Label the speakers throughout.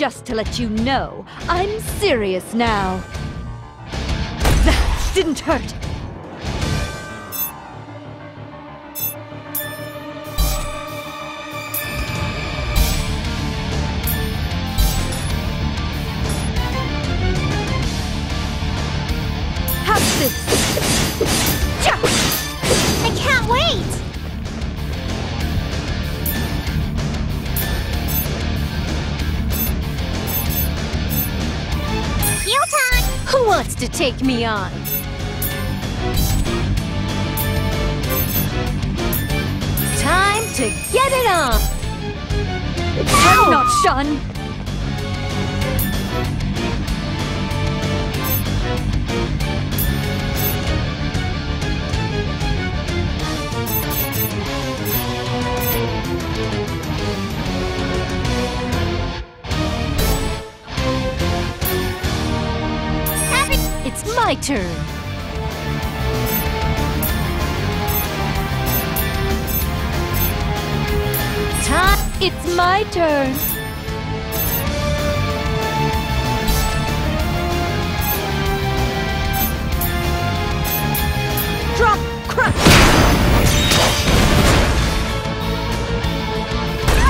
Speaker 1: just to let you know, I'm serious now. That didn't hurt. Take me on? Time to get it on! I'm not Shun! It's my turn! Time! It's my turn! Drop! Crack!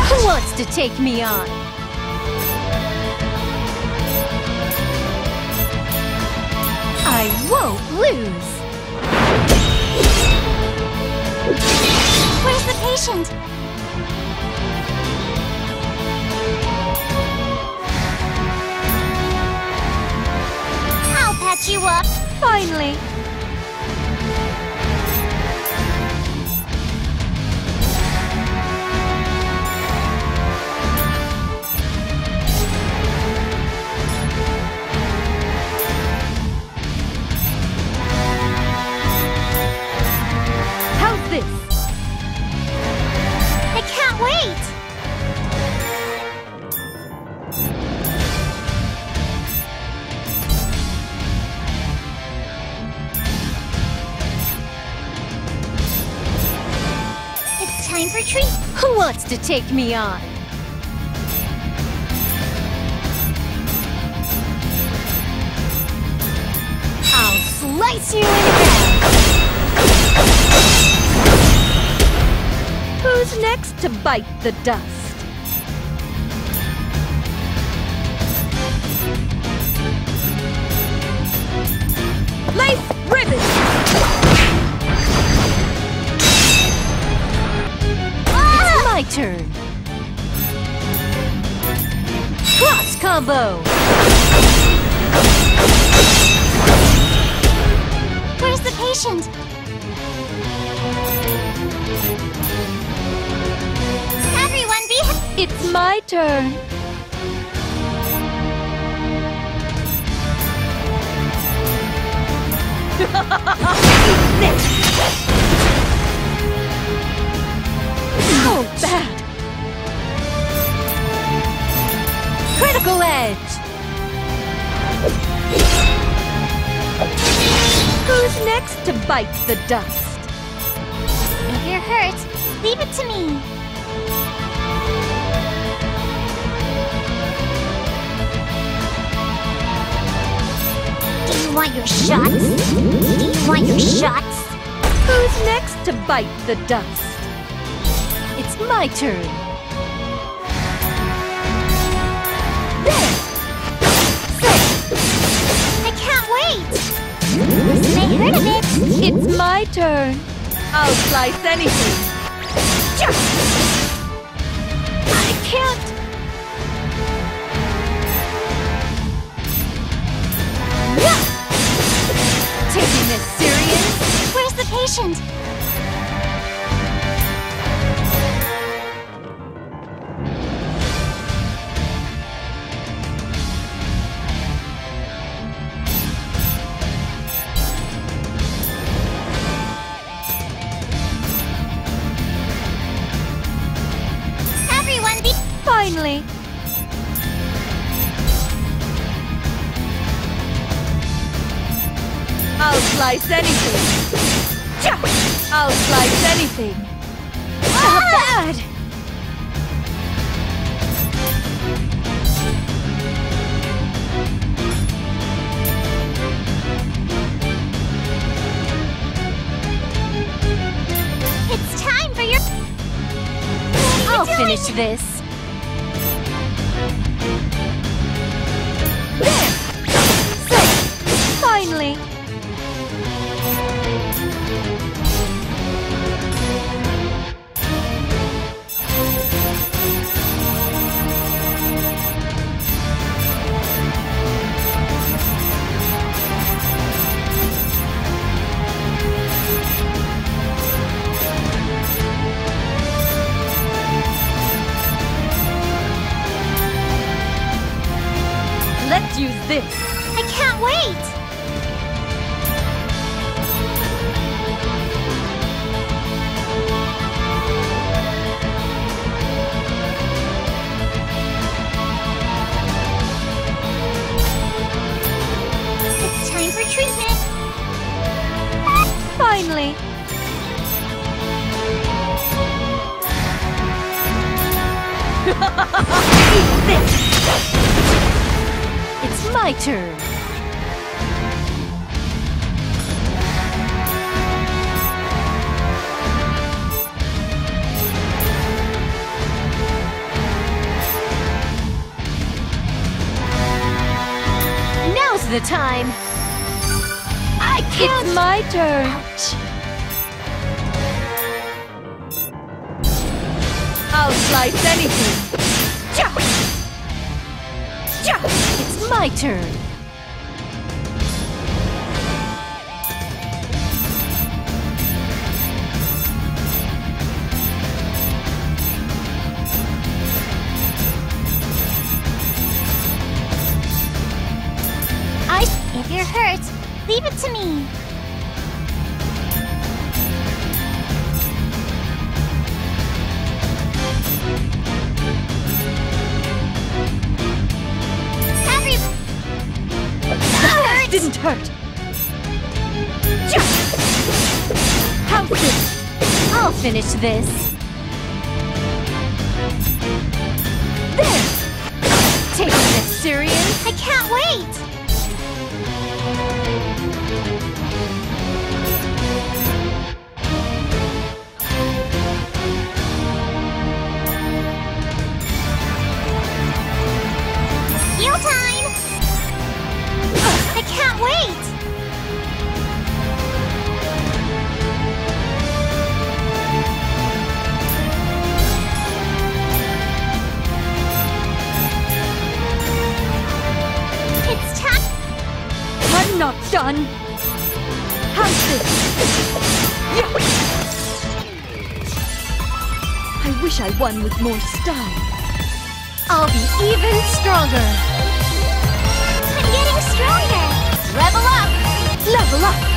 Speaker 1: Who wants to take me on? I won't lose!
Speaker 2: Where's the patient? I'll patch you up.
Speaker 1: Finally!
Speaker 2: Wait! It's time for treat.
Speaker 1: Who wants to take me on? I'll slice you in Who's next to bite the dust? Lace ribbon! Ah! It's my turn. Cross combo.
Speaker 2: Where's the patient?
Speaker 1: It's my turn. so oh, bad. Critical edge. Who's next to bite the dust?
Speaker 2: If you're hurt, leave it to me. Want your shots? Do you want your shots?
Speaker 1: Who's next to bite the dust? It's my turn. There!
Speaker 2: I can't wait! This may hurt a bit.
Speaker 1: It's my turn. I'll slice anything. I can't.
Speaker 2: Patient? Everyone
Speaker 1: Finally. I'll slice anything. I'll slice anything. Not bad!
Speaker 3: It's time for your... I'll finish this. Finally! Eat this! It's my turn. Now's the time. It's my turn. I'll slice anything. It's my turn.
Speaker 2: Leave it to me. Every.
Speaker 3: That didn't hurt. How's this? I'll finish this. There! Taking this serious?
Speaker 2: I can't wait.
Speaker 3: Won with more style. I'll be even stronger.
Speaker 2: I'm getting stronger. Level up.
Speaker 3: Level up.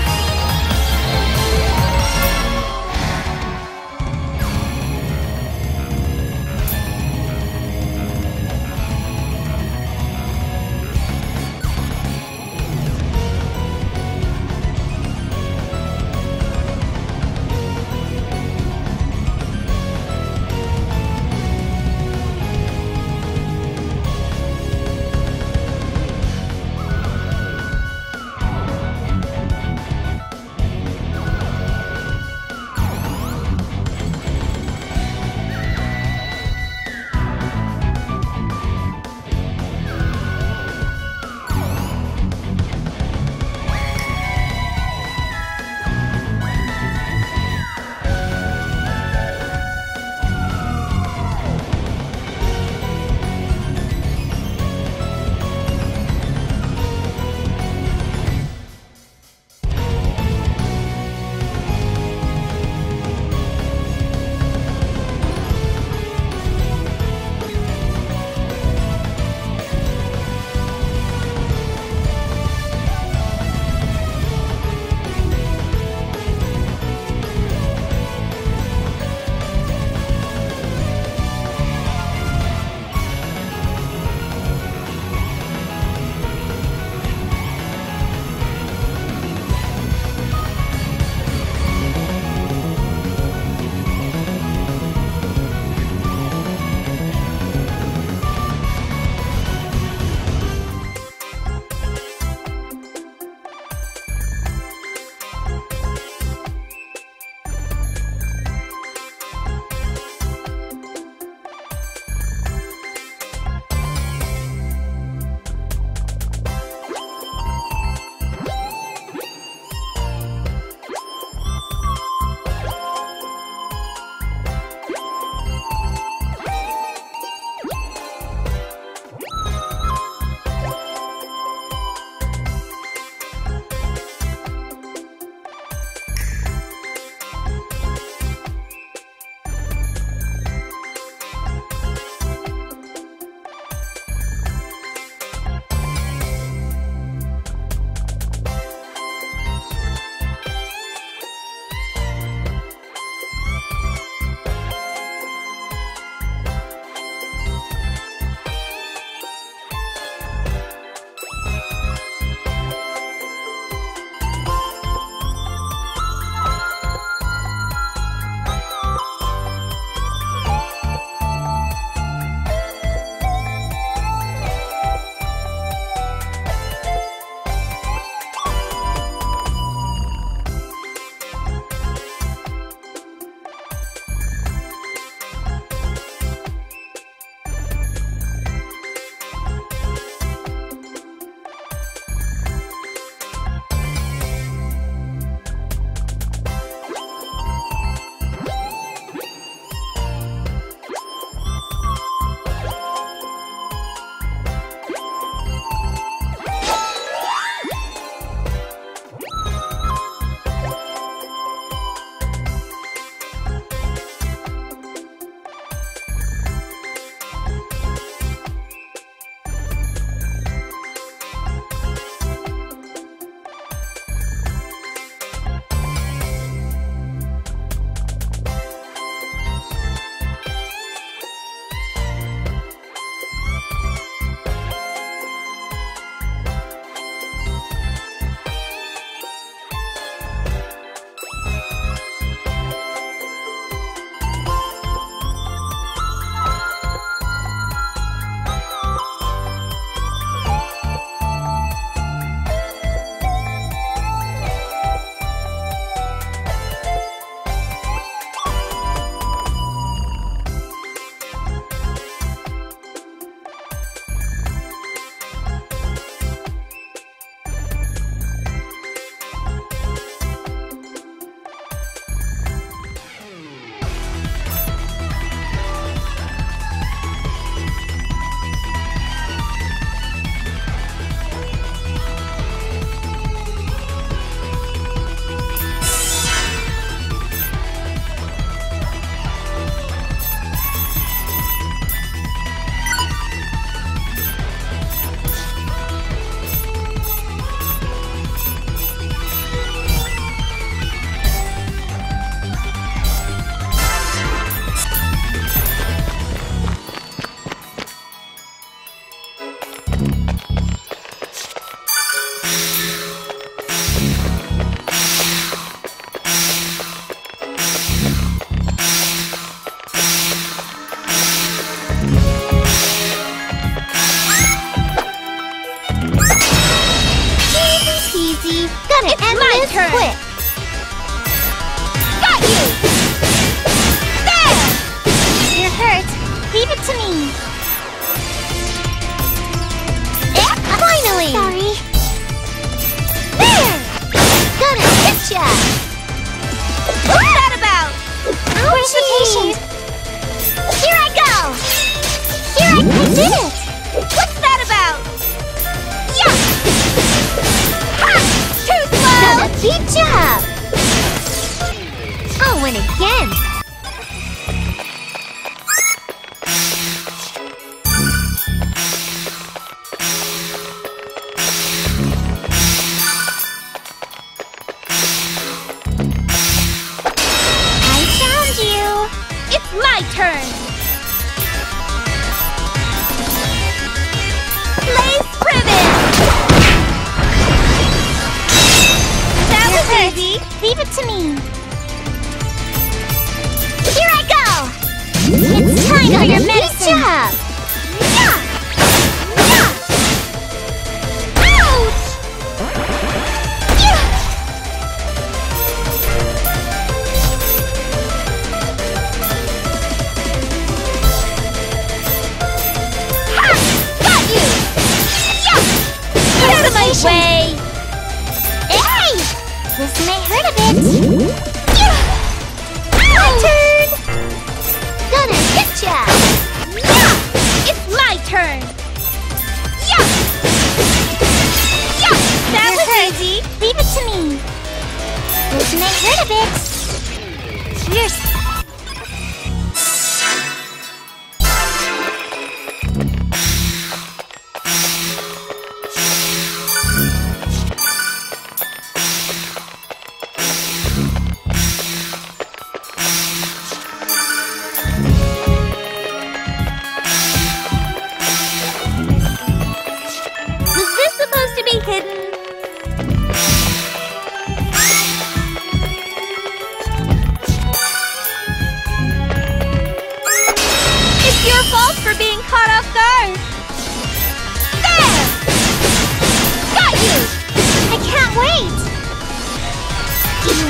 Speaker 4: My turn! Lace ribbon! That was easy!
Speaker 2: Leave it to me. Here I go! It's time for your medicine! job!
Speaker 4: Get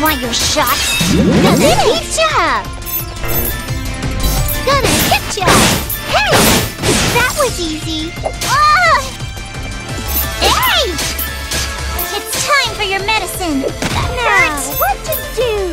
Speaker 2: want your shot? Gonna hit ya! Gonna hit ya! Hey! That was easy! Ah! Hey! It's time for your medicine! That hurts!
Speaker 4: what to do?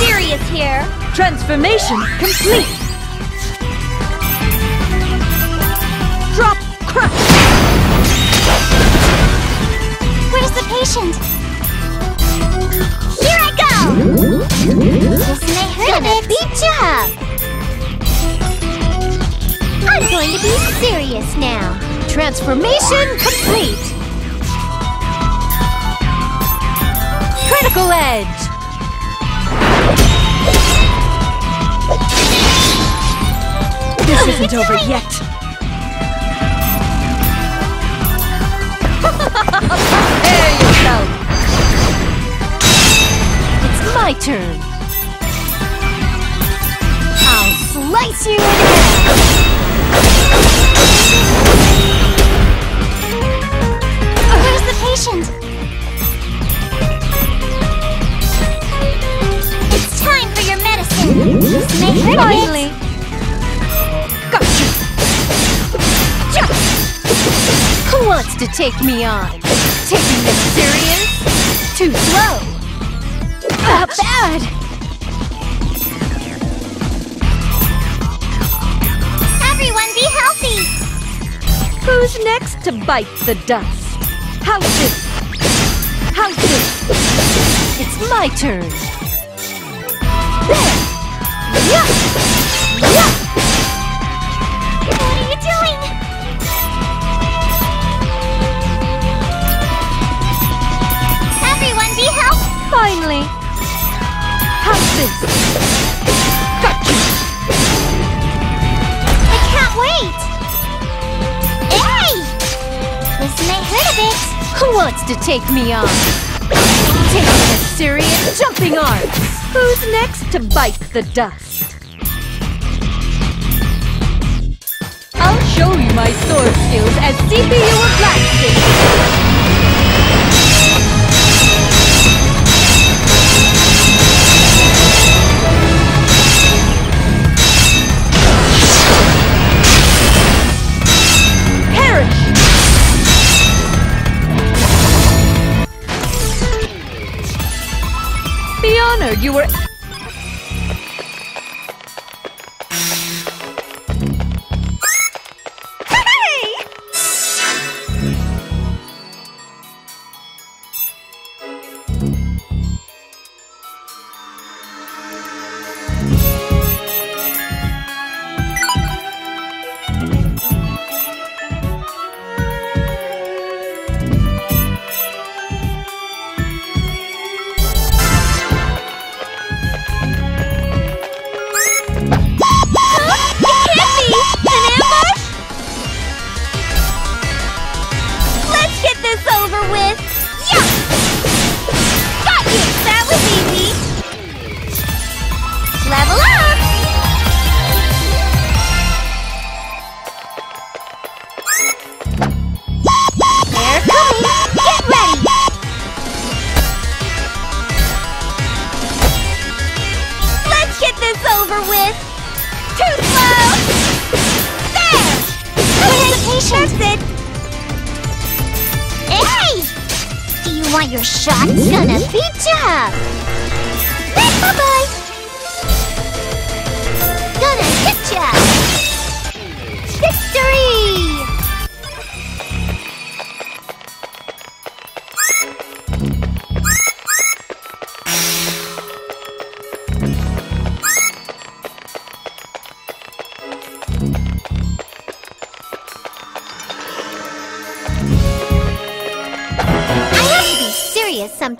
Speaker 4: Serious here.
Speaker 1: Transformation complete! Drop crush!
Speaker 2: Where's the patient? Here I go! This may hurt a bit. Beat job! I'm going to be serious now.
Speaker 1: Transformation complete! Critical edge! This isn't over yet! Prepare yourself! It's my turn! I'll slice you in half!
Speaker 2: Where's the patient? Medicine. This may hurt a
Speaker 1: Finally! Gotcha! Who wants to take me on? Taking this serious? Too slow! Ah, bad!
Speaker 2: Everyone be healthy.
Speaker 1: Who's next to bite the dust? How's this? How's this? It's my turn! There! Yeah! Yeah!
Speaker 2: What are you doing? Everyone be healthy.
Speaker 1: Finally! How's this?
Speaker 2: I can't wait. Hey!
Speaker 1: Who wants to take me on? Taking a serious jumping arms! Who's next to bite the dust? I'll show you my sword skills as CPU of Black you were...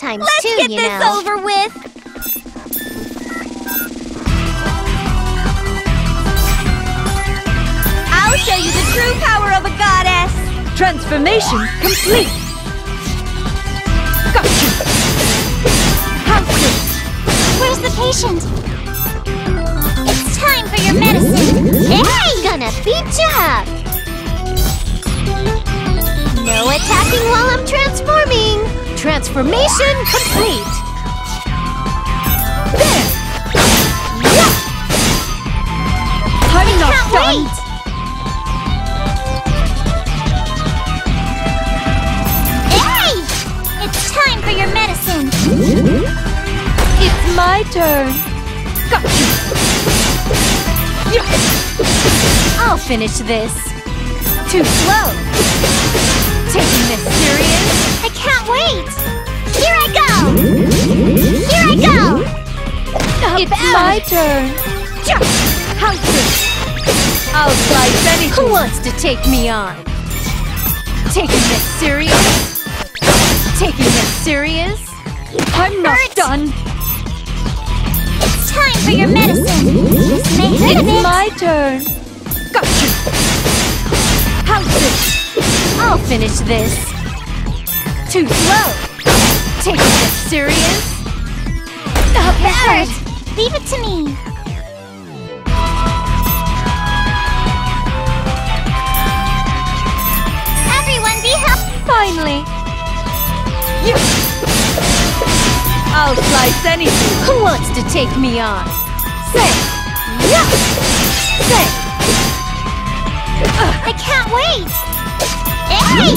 Speaker 2: sometimes
Speaker 3: Let's
Speaker 2: too,
Speaker 3: get this over with! I'll show you the true power of a goddess!
Speaker 1: Transformation complete! Gotcha! How's this?
Speaker 2: Where's the patient? It's time for your medicine. Hey! Gonna beat you up. No attacking while I'm transforming. Transformation complete.
Speaker 1: There!
Speaker 2: Yeah!
Speaker 1: I'm not done!
Speaker 2: wait. Hey! It's time for your medicine.
Speaker 1: It's my turn! Gotcha! Yeah.
Speaker 2: I'll finish this.
Speaker 1: Too slow! Taking this serious?
Speaker 2: I can't wait! Here I go! Here I go!
Speaker 1: It's my turn! How's this? I'll slice anything!
Speaker 2: Who wants to take me on?
Speaker 1: Taking this serious? Taking this serious? I'm not
Speaker 2: Hurt.
Speaker 1: done!
Speaker 2: It's time for your medicine. This may hurt
Speaker 1: It's my turn! Gotcha! How's this?
Speaker 2: I'll finish this.
Speaker 1: Too slow! Taking this serious?
Speaker 2: Stop it hurt. Leave it to me. Everyone be helpful.
Speaker 1: Finally! Yeah. I'll slice anything!
Speaker 2: Who wants to take me on?
Speaker 1: Say! Yeah. Say!
Speaker 2: I can't wait. Hey!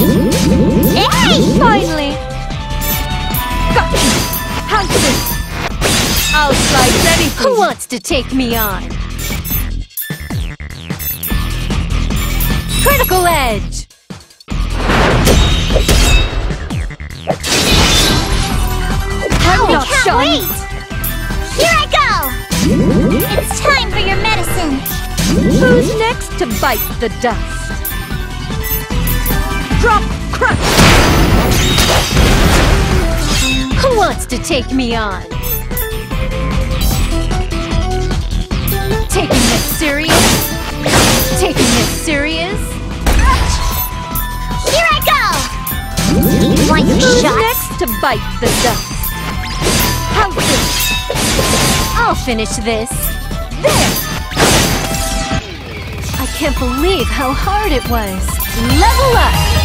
Speaker 2: Hey!
Speaker 1: Finally! Gotcha! How's this? I'll slice anything!
Speaker 2: Who wants to take me on?
Speaker 1: Critical Edge! I'm
Speaker 2: oh,
Speaker 1: not
Speaker 2: can't
Speaker 1: done!
Speaker 2: wait. Here I go. It's time for your medicine.
Speaker 1: Who's next to bite the dust? Drop crush!
Speaker 2: Who wants to take me on?
Speaker 1: Taking this serious? Taking this serious?
Speaker 2: Here I go. You
Speaker 1: Who's
Speaker 2: shots?
Speaker 1: next to bite the dust? How's this?
Speaker 2: I'll finish this.
Speaker 1: There! I can't believe how hard it was. Level up!